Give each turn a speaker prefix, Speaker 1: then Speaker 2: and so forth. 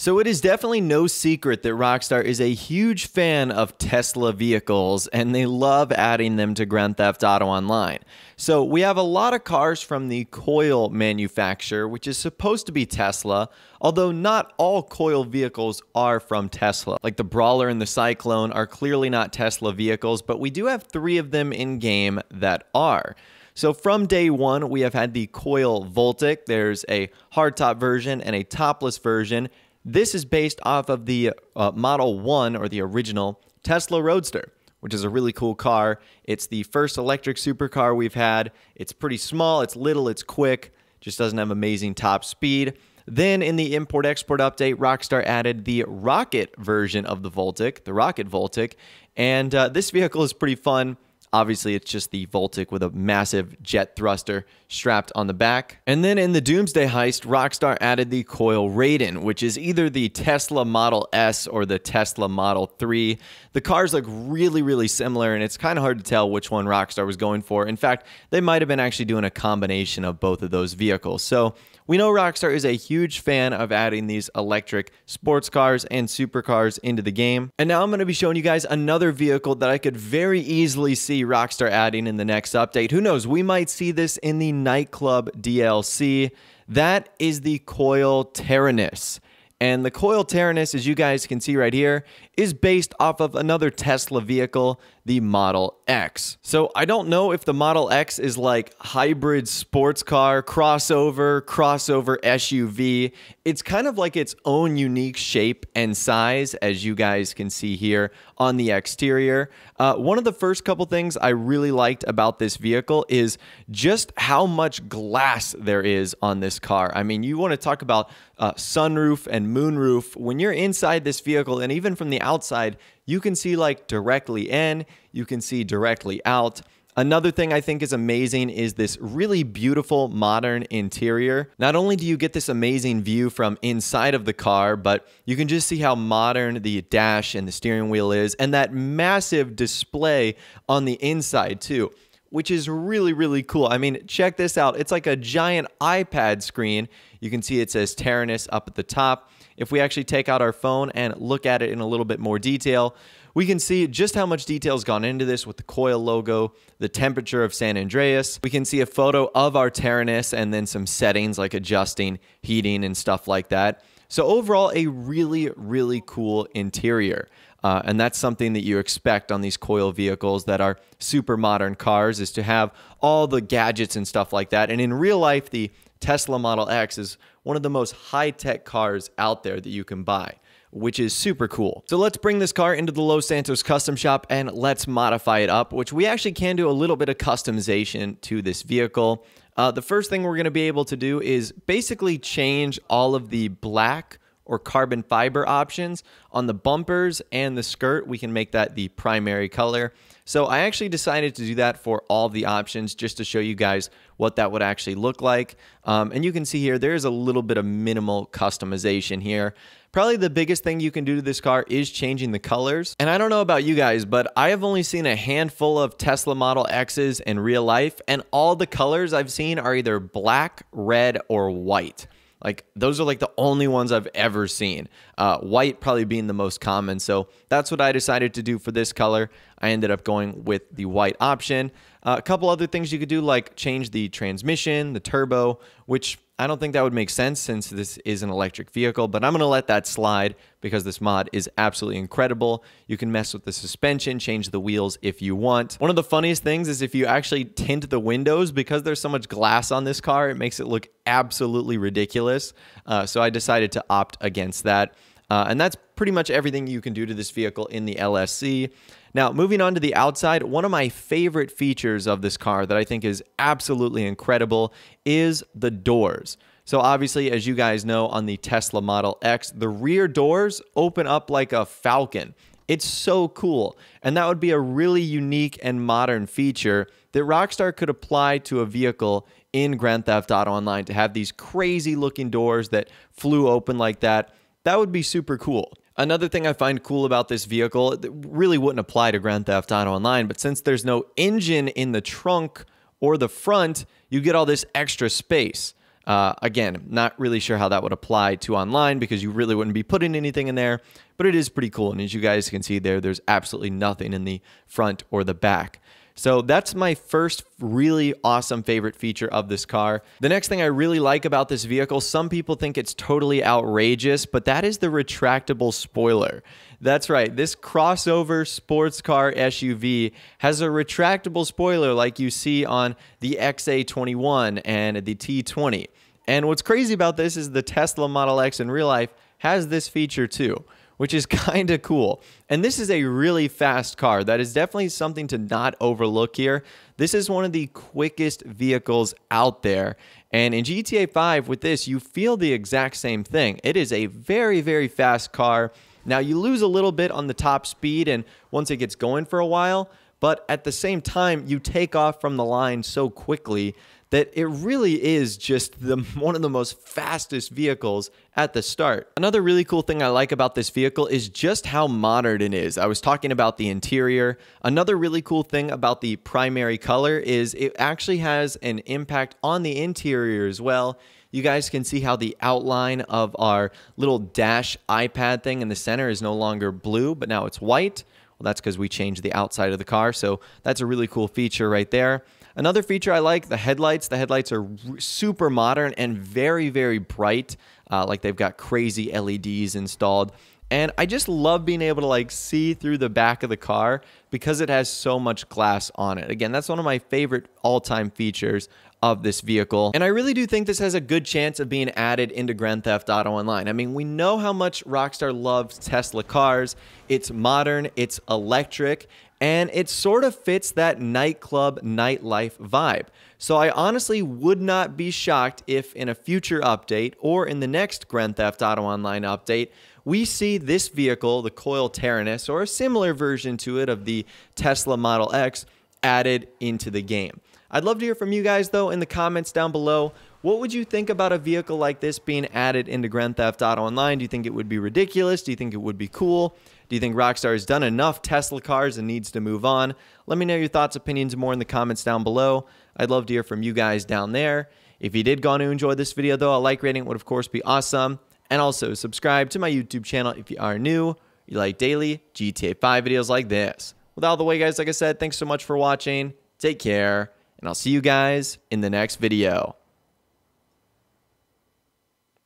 Speaker 1: So it is definitely no secret that Rockstar is a huge fan of Tesla vehicles and they love adding them to Grand Theft Auto Online. So we have a lot of cars from the Coil manufacturer, which is supposed to be Tesla, although not all Coil vehicles are from Tesla. Like the Brawler and the Cyclone are clearly not Tesla vehicles, but we do have three of them in game that are. So from day one, we have had the Coil Voltic. There's a hardtop version and a topless version. This is based off of the uh, Model 1 or the original Tesla Roadster, which is a really cool car. It's the first electric supercar we've had. It's pretty small, it's little, it's quick, just doesn't have amazing top speed. Then in the import export update, Rockstar added the rocket version of the Voltic, the Rocket Voltic, and uh, this vehicle is pretty fun. Obviously, it's just the Voltic with a massive jet thruster strapped on the back. And then in the Doomsday heist, Rockstar added the Coil Raiden, which is either the Tesla Model S or the Tesla Model 3. The cars look really, really similar, and it's kind of hard to tell which one Rockstar was going for. In fact, they might have been actually doing a combination of both of those vehicles. So we know Rockstar is a huge fan of adding these electric sports cars and supercars into the game. And now I'm going to be showing you guys another vehicle that I could very easily see Rockstar adding in the next update. Who knows? We might see this in the nightclub DLC. That is the Coil Taranis. And the Coil Taranis, as you guys can see right here, is based off of another Tesla vehicle, the Model X. So I don't know if the Model X is like hybrid sports car, crossover, crossover SUV. It's kind of like its own unique shape and size, as you guys can see here on the exterior. Uh, one of the first couple things I really liked about this vehicle is just how much glass there is on this car. I mean, you want to talk about uh, sunroof and moonroof. When you're inside this vehicle, and even from the outside, you can see like directly in, you can see directly out. Another thing I think is amazing is this really beautiful modern interior. Not only do you get this amazing view from inside of the car, but you can just see how modern the dash and the steering wheel is, and that massive display on the inside, too which is really, really cool. I mean, check this out. It's like a giant iPad screen. You can see it says Taranis up at the top. If we actually take out our phone and look at it in a little bit more detail, we can see just how much detail has gone into this with the coil logo, the temperature of San Andreas. We can see a photo of our Taranis and then some settings like adjusting, heating, and stuff like that. So overall, a really, really cool interior. Uh, and that's something that you expect on these coil vehicles that are super modern cars is to have all the gadgets and stuff like that. And in real life, the Tesla Model X is one of the most high tech cars out there that you can buy which is super cool. So let's bring this car into the Los Santos custom shop and let's modify it up, which we actually can do a little bit of customization to this vehicle. Uh, the first thing we're going to be able to do is basically change all of the black or carbon fiber options on the bumpers and the skirt. We can make that the primary color. So I actually decided to do that for all the options just to show you guys what that would actually look like. Um, and you can see here, there's a little bit of minimal customization here. Probably the biggest thing you can do to this car is changing the colors. And I don't know about you guys, but I have only seen a handful of Tesla Model X's in real life, and all the colors I've seen are either black, red, or white. Like those are like the only ones I've ever seen. Uh, white probably being the most common. So that's what I decided to do for this color. I ended up going with the white option. Uh, a couple other things you could do like change the transmission, the turbo, which I don't think that would make sense since this is an electric vehicle, but I'm going to let that slide because this mod is absolutely incredible. You can mess with the suspension, change the wheels if you want. One of the funniest things is if you actually tint the windows, because there's so much glass on this car, it makes it look absolutely ridiculous. Uh, so I decided to opt against that. Uh, and that's pretty much everything you can do to this vehicle in the LSC. Now, moving on to the outside, one of my favorite features of this car that I think is absolutely incredible is the doors. So obviously, as you guys know, on the Tesla Model X, the rear doors open up like a falcon. It's so cool. And that would be a really unique and modern feature that Rockstar could apply to a vehicle in Grand Theft Auto Online to have these crazy looking doors that flew open like that. That would be super cool. Another thing I find cool about this vehicle that really wouldn't apply to Grand Theft Auto Online, but since there's no engine in the trunk or the front, you get all this extra space. Uh, again, not really sure how that would apply to online because you really wouldn't be putting anything in there, but it is pretty cool. And as you guys can see there, there's absolutely nothing in the front or the back. So that's my first really awesome favorite feature of this car. The next thing I really like about this vehicle, some people think it's totally outrageous, but that is the retractable spoiler. That's right, this crossover sports car SUV has a retractable spoiler like you see on the XA21 and the T20. And what's crazy about this is the Tesla Model X in real life has this feature too which is kind of cool. And this is a really fast car. That is definitely something to not overlook here. This is one of the quickest vehicles out there. And in GTA 5 with this, you feel the exact same thing. It is a very, very fast car. Now, you lose a little bit on the top speed and once it gets going for a while, but at the same time, you take off from the line so quickly that it really is just the one of the most fastest vehicles at the start. Another really cool thing I like about this vehicle is just how modern it is. I was talking about the interior. Another really cool thing about the primary color is it actually has an impact on the interior as well. You guys can see how the outline of our little dash iPad thing in the center is no longer blue, but now it's white. Well, that's because we changed the outside of the car. So that's a really cool feature right there. Another feature I like the headlights. The headlights are super modern and very, very bright. Uh, like they've got crazy LEDs installed. And I just love being able to like see through the back of the car because it has so much glass on it. Again, that's one of my favorite all-time features of this vehicle. And I really do think this has a good chance of being added into Grand Theft Auto Online. I mean, we know how much Rockstar loves Tesla cars. It's modern, it's electric, and it sort of fits that nightclub nightlife vibe. So I honestly would not be shocked if in a future update or in the next Grand Theft Auto Online update, we see this vehicle, the Coil Taranis, or a similar version to it of the Tesla Model X, added into the game. I'd love to hear from you guys though in the comments down below. What would you think about a vehicle like this being added into Grand Theft Auto Online? Do you think it would be ridiculous? Do you think it would be cool? Do you think Rockstar has done enough Tesla cars and needs to move on? Let me know your thoughts, opinions, more in the comments down below. I'd love to hear from you guys down there. If you did go on to enjoy this video, though, a like rating would, of course, be awesome. And also, subscribe to my YouTube channel if you are new. You like daily GTA 5 videos like this. With all the way, guys, like I said, thanks so much for watching. Take care, and I'll see you guys in the next video.